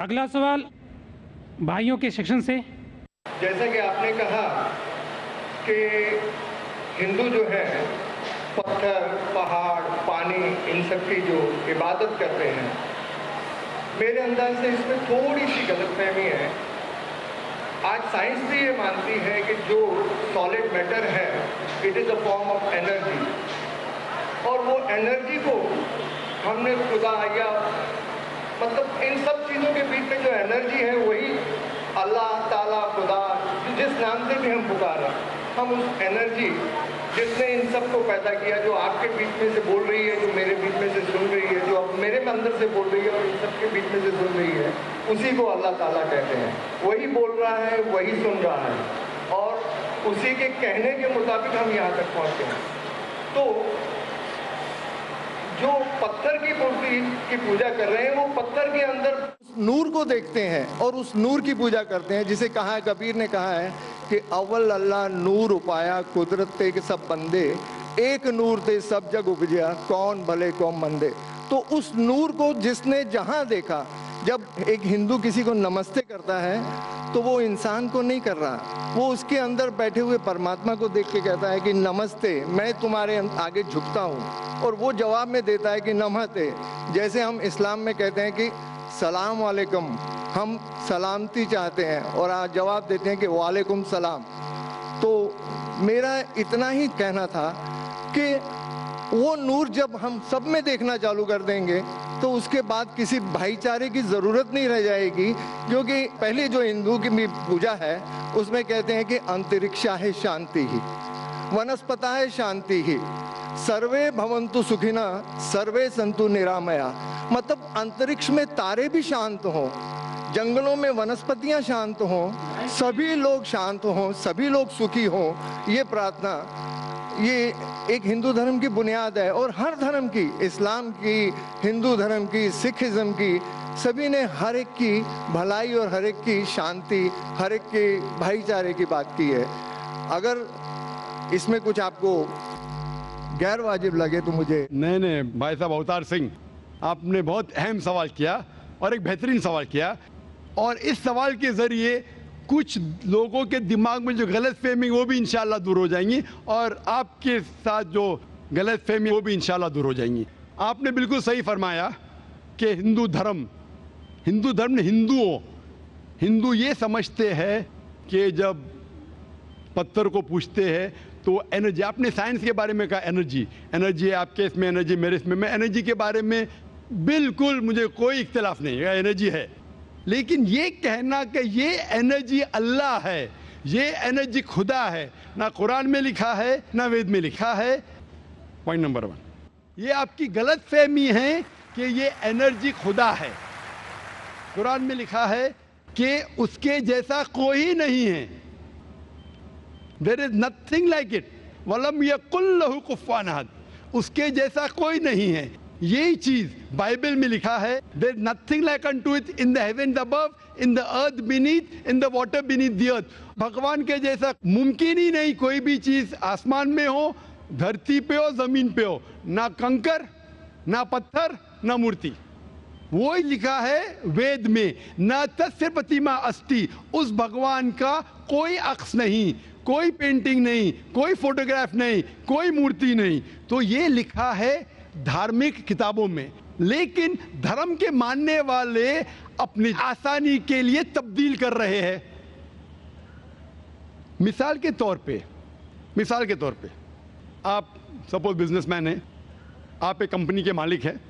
अगला सवाल भाइयों के सेक्शन से। जैसा कि आपने कहा कि हिंदू जो है, पत्थर, पहाड़, पानी, इन सब की जो इबादत करते हैं, मेरे अंदाज से इसमें थोड़ी सी गलतफहमी है। आज साइंस भी ये मानती है कि जो सॉलिड मैटर है it is a form of energy और वो एनर्जी को हमने खुदा या मतलब इन सब चीज़ों के बीच में जो एनर्जी है, वही अल्लाह, ताला, खुदा, जिस नाम से भी हम पुकारा हम उस एनर्जी जिसने इन सबको पैदा किया, जो आपके बीच में से बोल रही है, जो मेरे बीच में से सुन रही है, जो मेरे अंदर से बोल रही है और इन सब के बीच में से सुन रही है, उसी को अल्लाह, ताला कहते हैं। वही बोल रहा है, वही सुन रहा है और उसी के कहने के मुताबिक हम यहाँ तक पहुँचते हैं। तो जो पत्थर की मूर्ति की पूजा कर रहे हैं, वो पत्थर के अंदर नूर को देखते हैं और उस नूर की पूजा करते हैं, जिसे कहा है, कबीर ने कहा है कि अव्वल अल्लाह नूर उपाया, कुदरत के सब बंदे, एक नूर ते सब जग उपजया, कौन भले, कौन मंदे। तो उस नूर को जिसने जहाँ देखा, जब एक हिंदू किसी को नमस्ते करता है तो वो इंसान को नहीं कर रहा। वो उसके अंदर बैठे हुए परमात्मा को देख के कहता है कि, नमस्ते, मैं तुम्हारे आगे झुकता हूँ। और वो जवाब में देता है कि, नमस्ते। जैसे हम इस्लाम में कहते हैं कि सलाम वालेकुम। हम सलामती चाहते हैं और आज जवाब देते हैं कि वालेकुम सलाम। तो मेरा इतना ही कहना था कि वो नूर जब हम सब में देखना चालू कर देंगे तो उसके बाद किसी भाईचारे की ज़रूरत नहीं रह जाएगी, क्योंकि पहले जो हिंदू की पूजा है, उसमें कहते हैं कि अंतरिक्षा है शांति ही, वनस्पता है शांति ही। सर्वे भवंतु सुखिना सर्वे संतु निरामया। मतलब अंतरिक्ष में तारे भी शांत हों, जंगलों में वनस्पतियाँ शांत हों, सभी लोग शांत हों, सभी लोग सुखी हों, ये प्रार्थना, ये एक हिंदू धर्म की बुनियाद है और हर धर्म की, इस्लाम की, हिंदू धर्म की, सिखिज्म की, सभी ने हर एक की भलाई और हर एक की शांति, हर एक के भाईचारे की बात की है। अगर इसमें कुछ आपको गैर वाजिब लगे तो मुझे नहीं नहीं, भाई साहब, अवतार सिंह। आपने बहुत अहम सवाल किया और एक बेहतरीन सवाल किया। और इस सवाल के ज़रिए कुछ लोगों के दिमाग में जो गलत फहमी, वो भी इंशाल्लाह दूर हो जाएँगी और आपके साथ जो गलत फहमी, वो भी इंशाल्लाह दूर हो जाएँगी। आपने बिल्कुल सही फरमाया कि हिंदू धर्म हिंदू धर्म ने हिंदुओं, हिंदू ये समझते हैं कि जब पत्थर को पूछते हैं तो एनर्जी, आपने साइंस के बारे में कहा एनर्जी एनर्जी आपके इसमें, एनर्जी मेरे इसमें, मैं एनर्जी के बारे में बिल्कुल मुझे कोई इख्तलाफ नहीं है एनर्जी है। लेकिन ये कहना कि ये एनर्जी अल्लाह है, ये एनर्जी खुदा है, ना कुरान में लिखा है, ना वेद में लिखा है। पॉइंट नंबर वन ये आपकी गलत फहमी है कि ये एनर्जी खुदा है। कुरान में लिखा है कि उसके जैसा कोई नहीं है। There is nothing like it वलम यकुल्लहु अहद। उसके जैसा कोई नहीं है। यही चीज़ बाइबल में लिखा है there nothing like unto it in the heaven in the earth beneath in the water beneath the earth भगवान के जैसा मुमकिन ही नहीं कोई भी चीज़ आसमान में हो, धरती पे हो, ज़मीन पे हो। ना कंकर, ना पत्थर, ना मूर्ति। वो ही लिखा है वेद में, न तस्य प्रतिमा अस्ति, उस भगवान का कोई अक्स नहीं, कोई पेंटिंग नहीं, कोई फोटोग्राफ नहीं, कोई मूर्ति नहीं। तो ये लिखा है धार्मिक किताबों में, लेकिन धर्म के मानने वाले अपनी आसानी के लिए तब्दील कर रहे हैं। मिसाल के तौर पे, मिसाल के तौर पे, आप सपोज़ बिजनेसमैन हैं, आप एक कंपनी के मालिक हैं,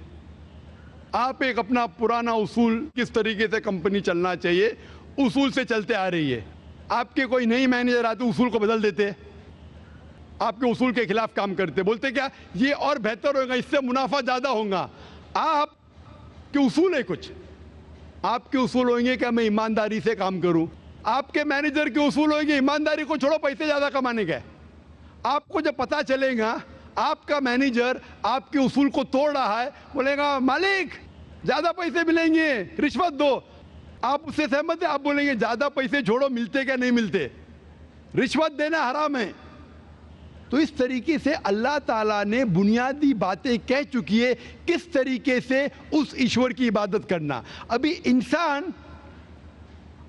आप एक अपना पुराना उसूल किस तरीके से कंपनी चलना चाहिए, उसूल से चलते आ रही है। आपके कोई नई मैनेजर आते, उसूल को बदल देते आपके उसूल के खिलाफ काम करते। बोलते क्या, ये और बेहतर होगा इससे मुनाफा ज़्यादा होगा। आप के उसूल है कुछ। आपके उसूल होंगे क्या मैं ईमानदारी से काम करूँ। आपके मैनेजर के उसूल होंगे ईमानदारी को छोड़ो, पैसे ज़्यादा कमाने के। आपको जब पता चलेगा, आपका मैनेजर आपके उसूल को तोड़ रहा है, बोलेगा, मालिक, ज़्यादा पैसे मिलेंगे, रिश्वत दो। आप उससे सहमत है, आप बोलेंगे, ज़्यादा पैसे छोड़ो, मिलते क्या नहीं मिलते? रिश्वत देना हराम है। तो इस तरीके से अल्लाह ताला ने बुनियादी बातें कह चुकी है, किस तरीके से उस ईश्वर की इबादत करना। अभी इंसान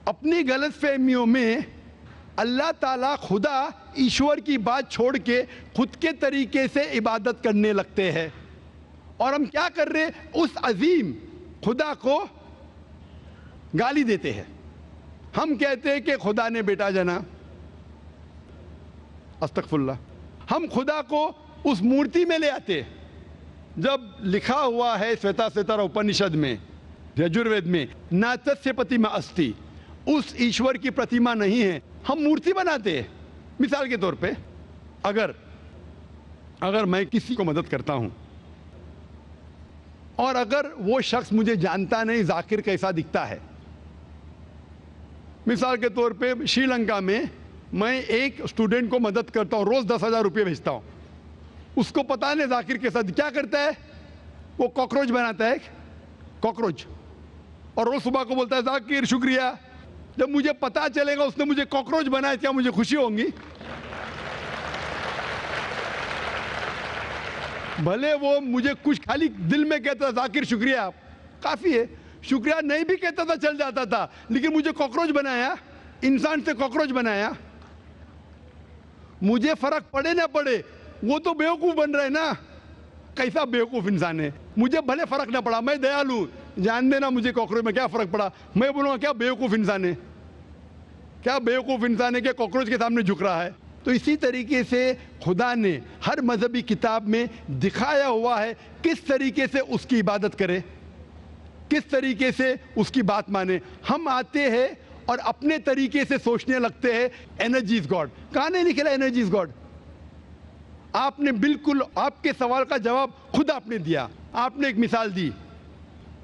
अपनी गलत फहमियों में अल्लाह ताला खुदा ईश्वर की बात छोड़ के खुद के तरीके से इबादत करने लगते हैं। और हम क्या कर रहे उस अजीम खुदा को गाली देते हैं। हम कहते हैं कि खुदा ने बेटा जना। अस्तगफुल्ला हम खुदा को उस मूर्ति में ले आते। जब लिखा हुआ है श्वेता श्वेतर उपनिषद में, यजुर्वेद में नातस्य प्रतिमा अस्थि। उस ईश्वर की प्रतिमा नहीं है, हम मूर्ति बनाते हैं। मिसाल के तौर पे, अगर अगर मैं किसी को मदद करता हूँ, और अगर वो शख्स मुझे जानता नहीं, जाकिर कैसा दिखता है। मिसाल के तौर पे श्रीलंका में मैं एक स्टूडेंट को मदद करता हूँ, रोज़ दस हज़ार रुपये भेजता हूँ। उसको पता नहीं जाकिर के साथ क्या करता है। वो कॉकरोच बनाता है कॉकरोच। और रोज़ सुबह को बोलता है, जाकिर, शुक्रिया। जब मुझे पता चलेगा उसने मुझे कॉकरोच बनाया क्या मुझे खुशी होंगी? भले वो मुझे कुछ खाली दिल में कहता जाकिर, शुक्रिया। काफ़ी है। शुक्रिया नहीं भी कहता था, चल जाता था। लेकिन मुझे कॉकरोच बनाया। इंसान से कॉकरोच बनाया। मुझे फ़र्क पड़े ना पड़े, वो तो बेवकूफ़ बन रहे ना। कैसा बेवकूफ़ इंसान है? मुझे भले फ़र्क ना पड़ा, मैं दयालु, जान देना मुझे कॉकरोच में क्या फ़र्क पड़ा। मैं बोलूँगा, क्या बेवकूफ़ इंसान है? क्या बेवकूफ़ इंसान है कि कॉकरोच के सामने झुक रहा है? तो इसी तरीके से खुदा ने हर मजहबी किताब में दिखाया हुआ है, किस तरीके से उसकी इबादत करे, किस तरीके से उसकी बात माने। हम आते हैं और अपने तरीके से सोचने लगते हैं एनर्जीज गॉड कहाँ नहीं निकला एनर्जीज गॉड आपने बिल्कुल, आपके सवाल का जवाब खुद आपने दिया। आपने एक मिसाल दी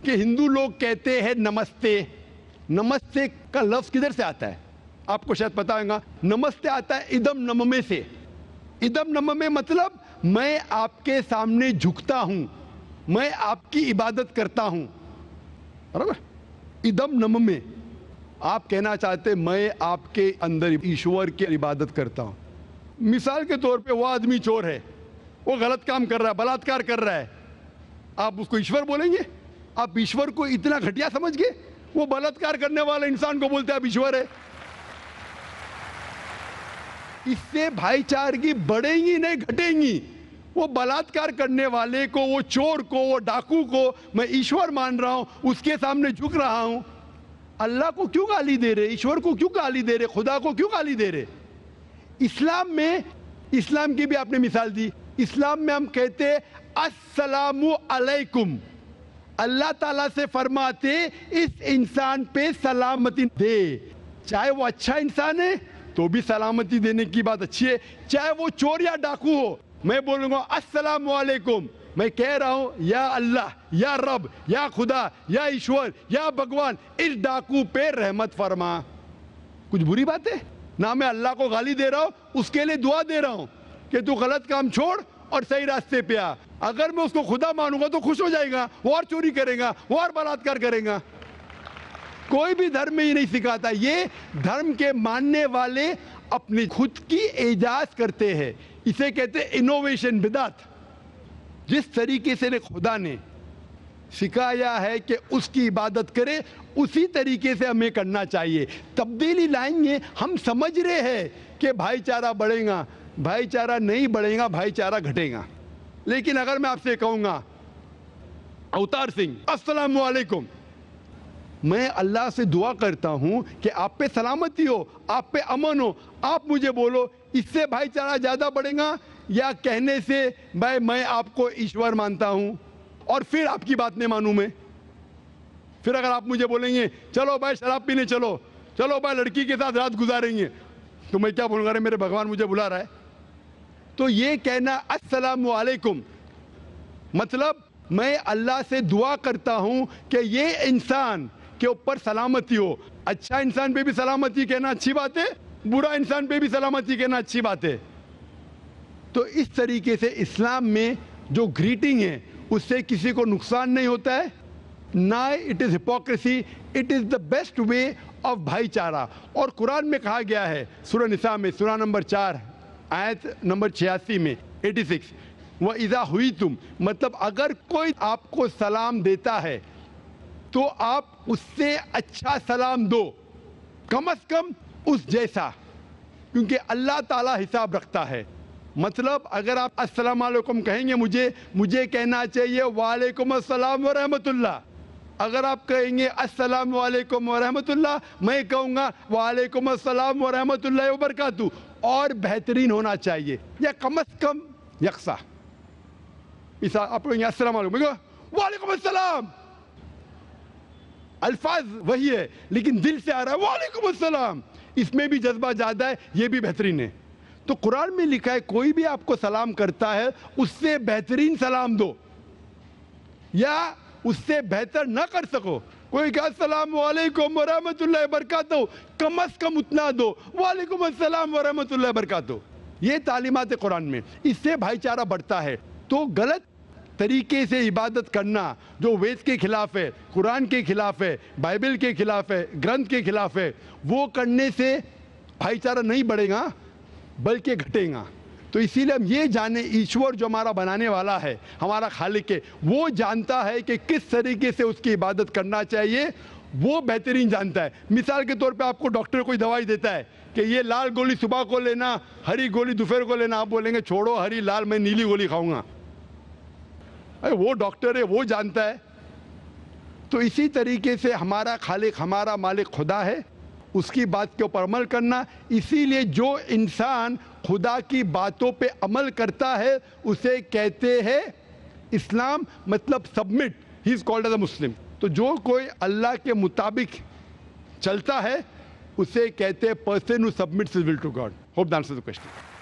कि हिंदू लोग कहते हैं, नमस्ते। नमस्ते का लफ्ज किधर से आता है? आपको शायद पता होगा, नमस्ते आता है इदम नममे से। इदम नममे मतलब मैं आपके सामने झुकता हूँ। मैं आपकी इबादत करता हूँ। बराबर? इदम नममे। आप कहना चाहते मैं आपके अंदर ईश्वर की इबादत करता हूँ। मिसाल के तौर पे वो आदमी चोर है, वो गलत काम कर रहा है, बलात्कार कर रहा है। आप उसको ईश्वर बोलेंगे? आप ईश्वर को इतना घटिया समझ गए? वो बलात्कार करने वाले इंसान को बोलते आप ईश्वर है। इससे भाईचारगी बढ़ेंगी नहीं, घटेंगी। वो बलात्कार करने वाले को, वो चोर को, वो डाकू को मैं ईश्वर मान रहा हूँ, उसके सामने झुक रहा हूँ। अल्लाह को क्यों गाली दे रहे? ईश्वर को क्यों गाली दे रहे? खुदा को क्यों गाली दे रहे? इस्लाम में, इस्लाम की भी आपने मिसाल दी। इस्लाम में हम कहते अस्सलामु अल्लाह ताला से फरमाते, इस इंसान पे सलामती दे। चाहे वो अच्छा इंसान है तो भी सलामती देने की बात अच्छी है। चाहे वो चोर या डाकू हो, मैं बोलूँगा, अस्सलाम वालेकुम मैं कह रहा हूँ, या अल्लाह, या रब, या खुदा, या ईश्वर, या भगवान इस डाकू पे रहमत फरमा। कुछ बुरी बात? है ना मैं अल्लाह को गाली दे रहा हूँ, उसके लिए दुआ दे रहा हूँ कि तू गलत काम छोड़ और सही रास्ते पे आ। अगर मैं उसको खुदा मानूँगा तो खुश हो जाएगा, वो और चोरी करेगा, वो और बलात्कार करेगा। कोई भी धर्म में ये नहीं सिखाता, ये धर्म के मानने वाले अपनी खुद की एजाज करते हैं। इसे कहते हैं इनोवेशन बिदात जिस तरीके से ने खुदा ने सिखाया है कि उसकी इबादत करे, उसी तरीके से हमें करना चाहिए। तब्दीली लाएँगे हम समझ रहे हैं कि भाईचारा बढ़ेगा, भाईचारा नहीं बढ़ेगा, भाईचारा घटेगा। लेकिन अगर मैं आपसे कहूँगा, अवतार सिंह, अस्सलाम वालेकुम मैं अल्लाह से दुआ करता हूँ कि आप पे सलामती हो, आप पे अमन हो, आप मुझे बोलो, इससे भाईचारा ज़्यादा बढ़ेगा या कहने से भाई, मैं आपको ईश्वर मानता हूँ और फिर आपकी बात नहीं मानूं मैं। फिर अगर आप मुझे बोलेंगे, चलो भाई, शराब पीने चलो चलो भाई, लड़की के साथ रात गुजारेंगे तो मैं क्या बोलूँगा मेरे भगवान मुझे बुला रहा है। तो ये कहना, अस्सलाम वालेकुम मतलब मैं अल्लाह से दुआ करता हूँ कि ये इंसान के ऊपर सलामती हो। अच्छा इंसान पे भी सलामती कहना अच्छी बात है, बुरा इंसान पे भी सलामती कहना अच्छी बात है। तो इस तरीके से इस्लाम में जो ग्रीटिंग है, उससे किसी को नुकसान नहीं होता है। ना it is hypocrisy it is the best way of भाईचारा। और कुरान में कहा गया है, सूरह निसा में, सूरह नंबर चार, आयत नंबर छियासी में 86 वह इज़ा हुई तुम मतलब अगर कोई आपको सलाम देता है तो आप उससे अच्छा सलाम दो, कम अज कम उस जैसा, क्योंकि अल्लाह ताला हिसाब रखता है। मतलब अगर आप अस्सलाम वालेकुम कहेंगे मुझे मुझे कहना चाहिए, वालेकुम अस्सलाम व रहमतुल्लाह अगर आप कहेंगे अस्सलाम वालेकुम व रहमतुल्लाह मैं कहूँगा वालेकुम अस्सलाम व रहमतुल्लाह व बरकातहू और बेहतरीन होना चाहिए, या कम अज कम यकसा। इसा, आप कहेंगे अस्सलाम वालेकुम वालेकुम अस्सलाम। अल्फाज वही है, लेकिन दिल से आ रहा है, वालेकुम अस्सलाम। इसमें भी जज्बा ज़्यादा है, ये भी बेहतरीन है। तो कुरान में लिखा है, कोई भी आपको सलाम करता है, उससे बेहतरीन सलाम दो। या उससे बेहतर ना कर सको। कोई कहा, अस्सलाम वालेकुम वरहमतुल्लाहि वबरकातुहू। कम अज कम उतना दो। वालेकुम अस्सलाम वरहमतुल्लाहि वबरकातुहू। ये तालीमत है कुरान में। इससे भाईचारा बढ़ता है। तो गलत तरीके से इबादत करना, जो वेद के खिलाफ है, कुरान के खिलाफ है, बाइबल के खिलाफ है, ग्रंथ के खिलाफ है, वो करने से भाईचारा नहीं बढ़ेगा। बल्कि घटेगा। तो इसीलिए हम ये जाने, ईश्वर जो हमारा बनाने वाला है, हमारा खालिक है, वो जानता है कि किस तरीके से उसकी इबादत करना चाहिए। वो बेहतरीन जानता है। मिसाल के तौर पे आपको डॉक्टर कोई दवाई देता है कि ये लाल गोली सुबह को लेना, हरी गोली दोपहर को लेना, आप बोलेंगे, छोड़ो, हरी, लाल, मैं नीली गोली खाऊँगा। अरे, वो डॉक्टर है, वो जानता है। तो इसी तरीके से हमारा खालिक, हमारा मालिक खुदा है। उसकी बात के ऊपर अमल करना। इसीलिए जो इंसान खुदा की बातों पे अमल करता है, उसे कहते हैं इस्लाम मतलब submit. He is called as a Muslim तो जो कोई अल्लाह के मुताबिक चलता है, उसे कहते हैं person who submits will to God hope the answer the question